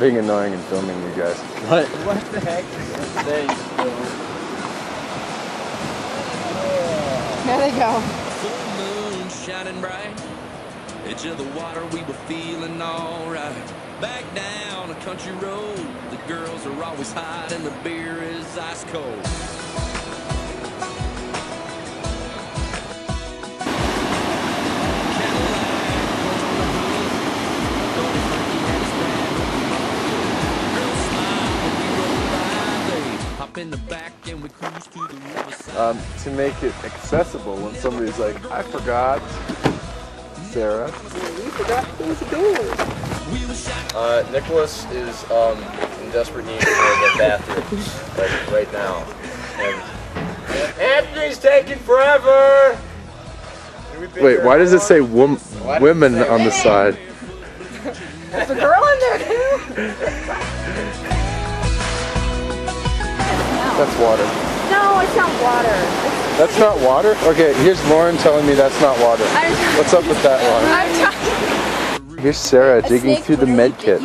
Hi. I'm being annoying and filming you guys. What? What the heck? Thanks, Bill. There they go. Full moon shining bright. Edge of the water, we were feeling alright. Back down a country road, the girls are always hot and the beer is ice cold. Um, to make it accessible when somebody's like, I forgot. Sarah. We forgot to close the door. We were Uh, Nicholas is um, in desperate need for the bathroom, like right now. And Anthony's taking forever. Wait, why does it say wom- Why does it women say on the women? side? There's a girl in there too. That's water. No, it's not water. That's not water? Okay, here's Lauren telling me that's not water. I'm, What's up with that, Lauren? Here's Sarah A digging through the med kit.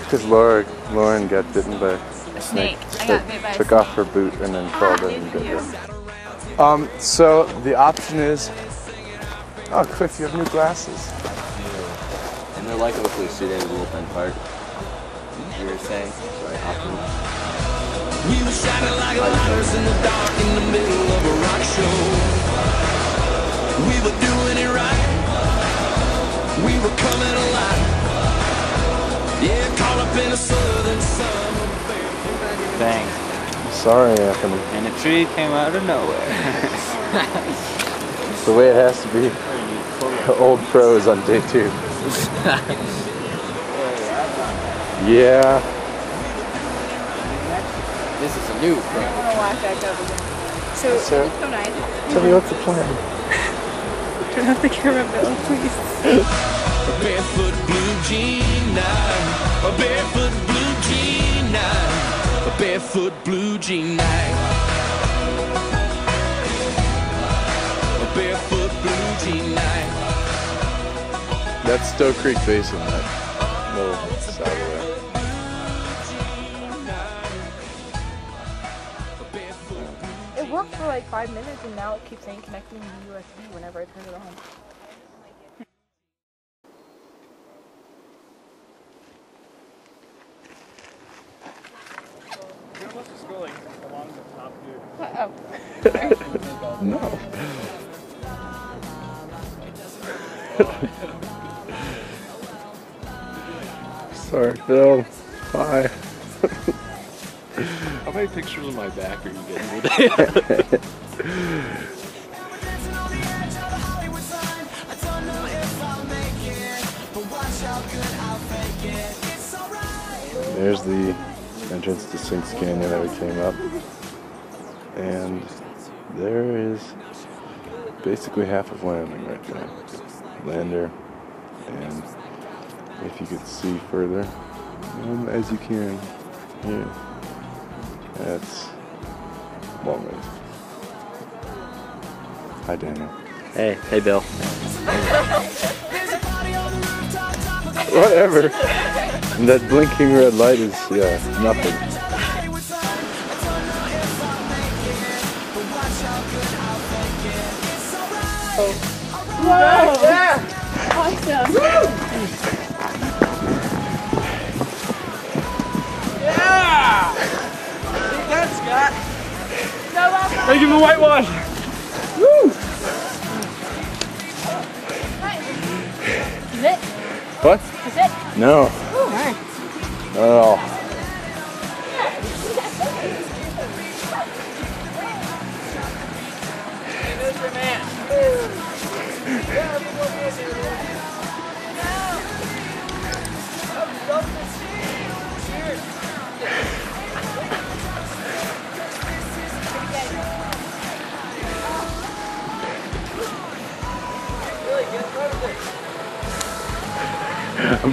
Because Laura, Lauren got bitten by A snake. I Took- got bit by a snake. off her boot and then crawled in and good bit for her. Um, so the option is, oh Cliff, you have new glasses. And they're like a Oakley City in Wolfen Park. You were saying? Sorry, Optimus. We were shining like lighters in the dark in the middle of a rock show. We were doing it right. We were coming alive. Yeah, caught up in the southern summer. Thanks. Sorry, Anthony. And a tree came out of nowhere. It's the way it has to be. Old pros on day two. yeah. This a new I'm gonna walk back up again. So, Sarah? so nice. Tell me what's the plan. Turn off the camera, Bill, please. A barefoot blue jean night. A barefoot blue jean night. A barefoot blue jean night. A barefoot blue jean night. That's Stough Creek Basin, that like five minutes and now it keeps saying connecting to USB whenever I turn it on. Uh oh. No. Sorry, Phil. Pictures of my back are you getting today? There's the entrance to Sinks Canyon that we came up. And there is basically half of landing right there. Lander. And if you could see further, um, as you can here, that's Long Ridge. Hi, Daniel. hey, hey, Bill. Whatever. And that blinking red light is, yeah, nothing. Awesome. Thank you for whitewash. Is it? What? Is it? No. Oh, nice. Not at all.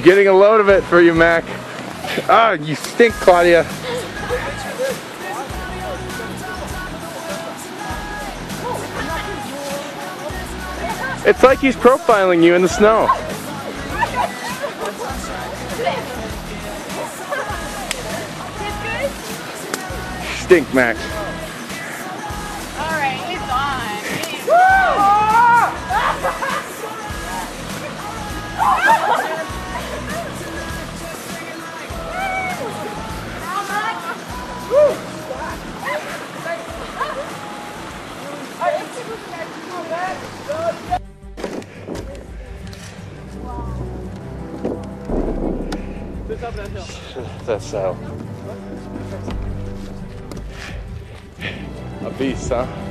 Getting a load of it for you, Mac. Ah, you stink, Claudia. It's like he's profiling you in the snow. Stink, Mac. Alright, he's on. That's so. A beast, huh?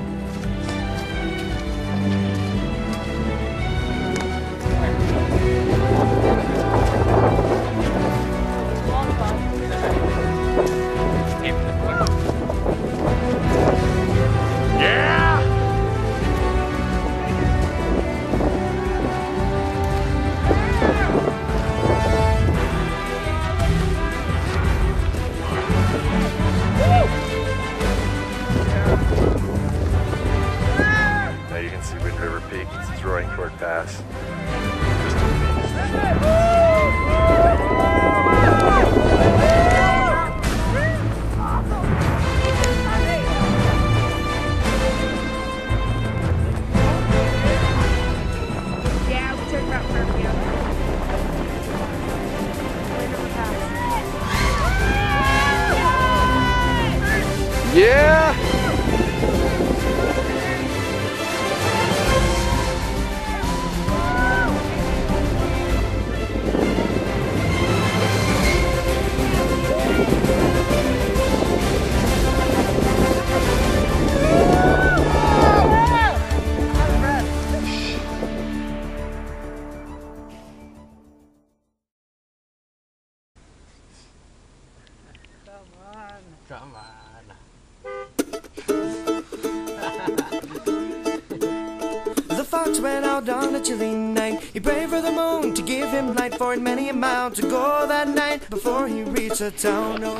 The fox went out on a chilly night. He prayed for the moon to give him light for it many a mile to go that night before he reached the town. Oh,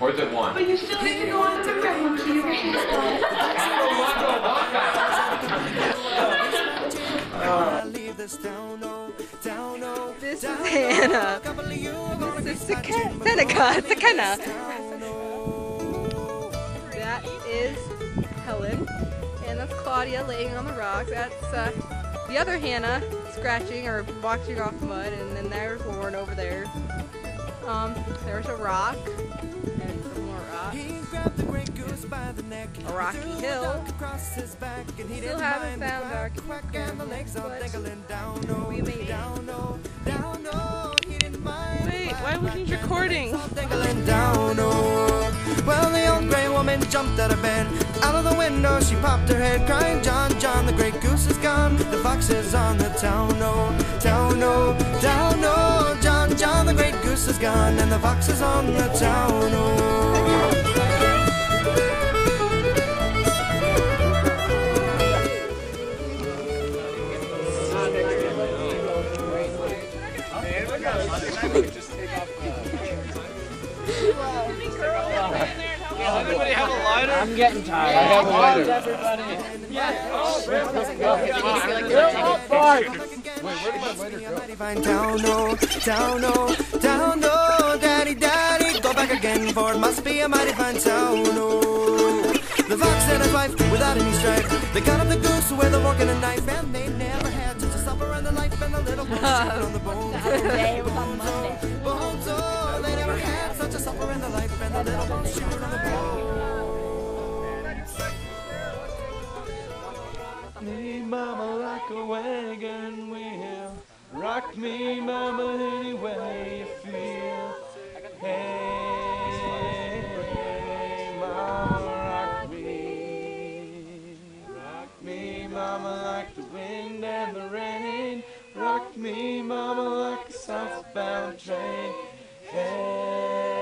Or is it one? But you still need to go on the program monkey. You're I leave this town, town, This is oh. Hannah. Couple of you have already This is Seneca. Seneca. Oh. That is Helen. And that's Claudia laying on the rocks. That's uh, the other Hannah scratching or boxing off the mud. And then there's Lauren over there. Um, there's a rock. And some more rock. He the great goose by the neck. A rocky hill. across his back, and he Still didn't haven't mind the found our quack, quack, and the legs all but dangling down, we made it. down, down. He didn't mind Wait, why wasn't you quack, and the recording? dangling down, oh. Well, the old gray woman jumped out of bed. Out of the window, she popped her head, crying, John, John, the great goose is gone. The fox is on the town, oh, town, oh, town, oh. John, John, the great goose is gone, and the fox is on the town, oh. I'm getting tired. I have a lighter. Mighty fine town, oh, town, oh, town, oh, daddy, daddy, go back again, for it must be a mighty fine town, oh. The fox and his wife, without any strife, they got up the goose with a fork and a knife, and they never had such a supper in their life, and the little chewing on the was bones, oh, they never had such a supper in their life, and the little chewing on the bones. Rock me, mama, like a wagon wheel. Rock me, mama, any way you feel. Hey, mama, rock me. Rock me, mama, like the wind and the rain. Rock me, mama, like a southbound train. Hey,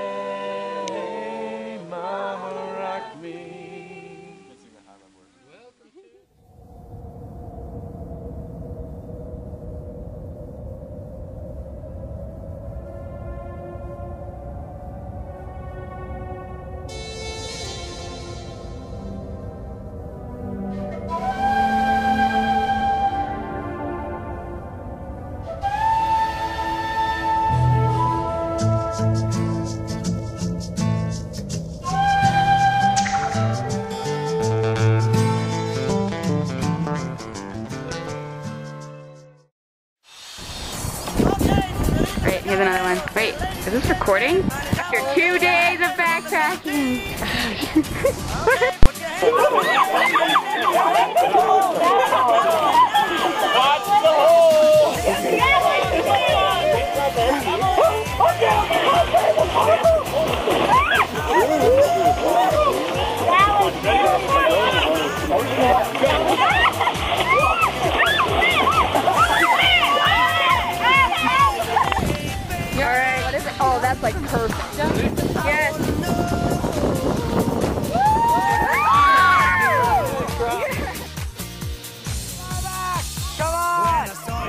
recording. After two days of backpacking.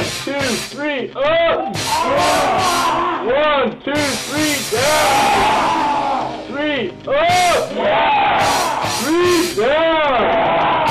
One, two, three, up! One, two, three, down! Three, up! Three, down!